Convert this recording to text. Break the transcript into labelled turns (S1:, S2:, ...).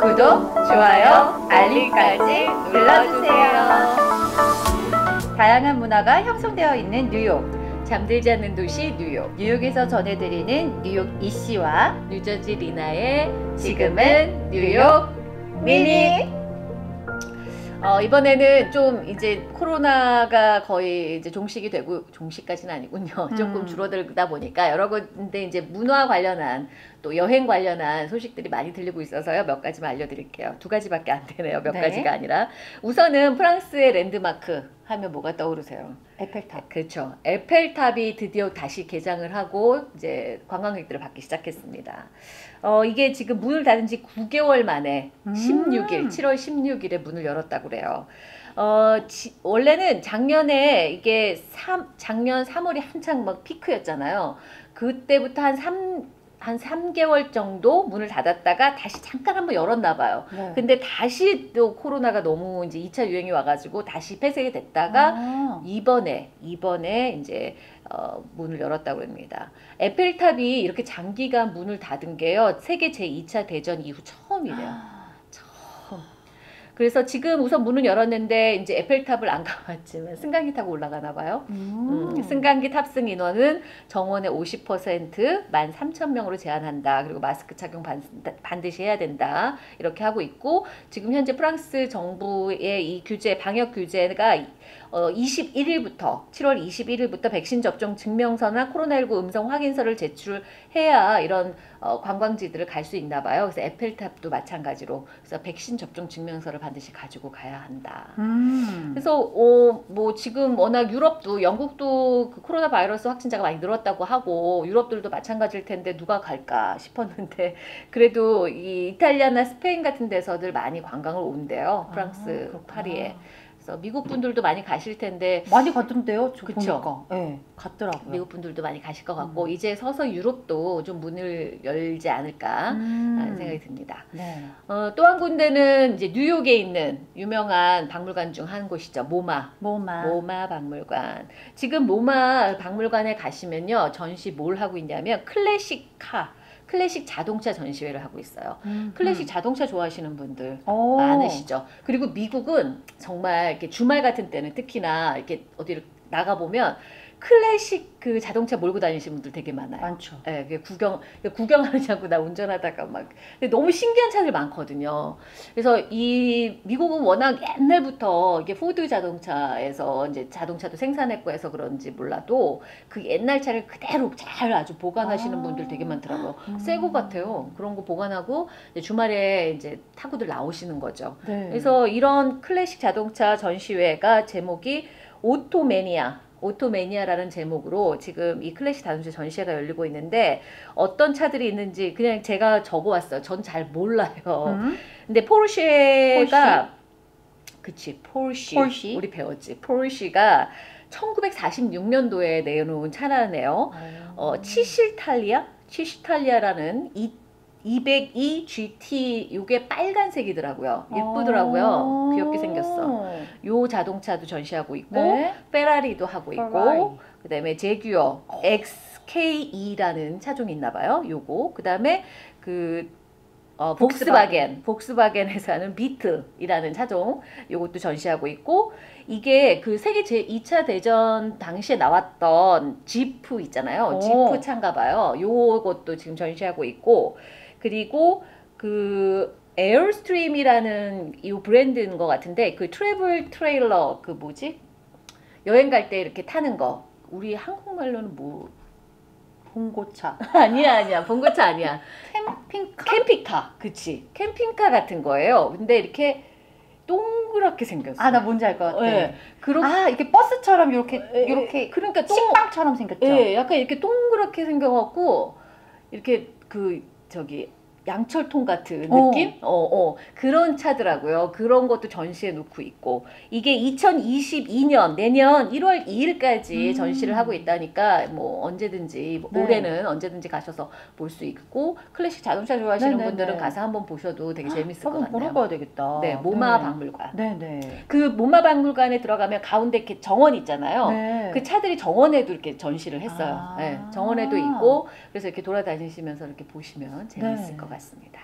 S1: 구독, 좋아요, 알림까지 눌러주세요. 다양한 문화가 형성되어 있는 뉴욕. 잠들지 않는 도시 뉴욕. 뉴욕에서 전해드리는 뉴욕 이씨와 뉴저지 리나의 지금은 뉴욕 미니. 어, 이번에는 좀 이제 코로나가 거의 이제 종식이 되고 종식까지는 아니군요. 조금
S2: 음.
S1: 줄어들다 보니까 여러 군데 이제 문화 관련한 또 여행 관련한 소식들이 많이 들리고 있어서요. 몇 가지만 알려드릴게요. 두 가지밖에 안 되네요. 몇
S2: 네.
S1: 가지가 아니라 우선은 프랑스의 랜드마크 하면 뭐가 떠오르세요?
S2: 에펠탑.
S1: 그렇죠. 에펠탑이 드디어 다시 개장을 하고 이제 관광객들을 받기 시작했습니다. 어, 이게 지금 문을 닫은 지 9개월 만에
S2: 음.
S1: 16일, 7월 16일에 문을 열었다고 그래요. 어, 지- 원래는 작년에 이게 삼, 작년 3월이 한창 막 피크였잖아요. 그때부터 한 3, 한 3개월 정도 문을 닫았다가 다시 잠깐 한번 열었나 봐요.
S2: 네.
S1: 근데 다시 또 코로나가 너무 이제 2차 유행이 와가지고 다시 폐쇄가 됐다가
S2: 아.
S1: 이번에 이번에 이제 어, 문을 열었다고 합니다. 에펠탑이 이렇게 장기간 문을 닫은 게요 세계 제 2차 대전 이후 처음이래요.
S2: 아.
S1: 처음. 그래서 지금 우선 문을 열었는데 이제 에펠탑을 안 가봤지만 승강기 타고 올라가나 봐요.
S2: 음.
S1: 음, 승강기 탑승 인원은 정원의 50% 13,000명으로 제한한다. 그리고 마스크 착용 반, 반드시 해야 된다. 이렇게 하고 있고 지금 현재 프랑스 정부의 이 규제 방역 규제가 어, 21일부터 7월 21일부터 백신 접종 증명서나 코로나19 음성 확인서를 제출해야 이런 어, 관광지들을 갈 수 있나 봐요. 그래서 에펠탑도 마찬가지로 그래서 백신 접종 증명서를 반드시 가지고 가야 한다.
S2: 음.
S1: 그래서 어, 뭐 지금 워낙 유럽도 영국도 그 코로나 바이러스 확진자가 많이 늘었다고 하고 유럽들도 마찬가지일 텐데 누가 갈까 싶었는데 그래도 이 이탈리아나 스페인 같은 데서들 많이 관광을 온대요. 프랑스
S2: 아.
S1: 파리에. 그래서 미국 분들도 많이 가실 텐데
S2: 많이 갔던데요. 저
S1: 그쵸.
S2: 보니까. 예. 갔더라고요.
S1: 미국 분들도 많이 가실 것 같고
S2: 음.
S1: 이제 서서 유럽도 좀 문을 열지 않을까
S2: 음.
S1: 하는 생각이 듭니다.
S2: 네.
S1: 어, 또 한 군데는 이제 뉴욕에 있는 유명한 박물관 중 한 곳이죠. 모마.
S2: 뭐만.
S1: 모마 박물관. 지금 모마 박물관에 가시면요. 전시 뭘 하고 있냐면 클래식 카, 클래식 자동차 전시회를 하고 있어요.
S2: 음,
S1: 클래식
S2: 음.
S1: 자동차 좋아하시는 분들
S2: 오.
S1: 많으시죠. 그리고 미국은 정말 이렇게 주말 같은 때는 특히나 이렇게 어디를 나가 보면 클래식 그 자동차 몰고 다니시는 분들 되게 많아요.
S2: 많죠.
S1: 예, 그 구경 구경하냐고 나 운전하다가 막 근데 너무 신기한 차들 많거든요. 그래서 이 미국은 워낙 옛날부터 이게 포드 자동차에서 이제 자동차도 생산했고 해서 그런지 몰라도 그 옛날 차를 그대로 잘 아주 보관하시는
S2: 아.
S1: 분들 되게 많더라고요.
S2: 음.
S1: 새거 같아요. 그런 거 보관하고 이제 주말에 이제 타고들 나오시는 거죠.
S2: 네.
S1: 그래서 이런 클래식 자동차 전시회가 제목이 Automania Automania라는 제목으로 지금 이 클래식 자동차 전시회가 열리고 있는데 어떤 차들이 있는지 그냥 제가 적어왔어요. 전 잘 몰라요.
S2: 음.
S1: 근데 포르쉐가 그치 포르쉐
S2: 포르쉐?
S1: 우리 배웠지 포르쉐가 1946년도에 내놓은 차라네요. 어, 치시탈리아? 치시탈리아라는 이 202 GT 요게 빨간색이더라고요. 예쁘더라고요.
S2: 어.
S1: 귀엽게 생겼어. 요 자동차도 전시하고 있고
S2: 네.
S1: 페라리도 하고 있고
S2: 페라리.
S1: 그다음에 제규어 XKE라는 차종이 있나 봐요. 요거. 그다음에 그 어, 복스바겐, 복스바겐 회사는 비트이라는 차종 요것도 전시하고 있고 이게 그 세계 제 2차 대전 당시에 나왔던 지프 있잖아요.
S2: 오.
S1: 지프 차인가 봐요. 요것도 지금 전시하고 있고 그리고 그 에어스트림이라는 이 브랜드인 것 같은데 그 travel trailer 그 뭐지? 여행 갈 때 이렇게 타는 거. 우리 한국말로는 뭐
S2: 봉고차.
S1: 아니야 아니야 봉고차 아니야
S2: 캠핑카.
S1: 캠핑카 그치 캠핑카 같은 거예요 근데 이렇게 동그랗게 생겼어
S2: 아, 나 뭔지 알 것 같아.
S1: 예. 그렇
S2: 아, 이렇게 버스처럼 이렇게
S1: 에,
S2: 이렇게
S1: 그러니까 동
S2: 식빵처럼 생겼죠.
S1: 예, 약간 이렇게 동그랗게 생겨갖고 이렇게 그 저기 양철통 같은
S2: 어.
S1: 느낌? 어, 어. 그런 차더라고요. 그런 것도 전시해 놓고 있고. 이게 2022년, 내년 1월 2일까지
S2: 음.
S1: 전시를 하고 있다니까, 뭐, 언제든지, 뭐
S2: 네.
S1: 올해는 언제든지 가셔서 볼 수 있고, 클래식 자동차 좋아하시는
S2: 네네네.
S1: 분들은 가서 한번 보셔도 되게 재밌을 것
S2: 한번 보러. 가야 되겠다.
S1: 네, 모마
S2: 네.
S1: 박물관.
S2: 네네.
S1: 그 모마 박물관에 들어가면 가운데 이렇게 정원 있잖아요.
S2: 네.
S1: 그 차들이 정원에도 이렇게 전시를 했어요.
S2: 아.
S1: 네, 정원에도 있고 그래서 이렇게 돌아다니시면서 이렇게 보시면 재밌을
S2: 네.
S1: 것 같습니다.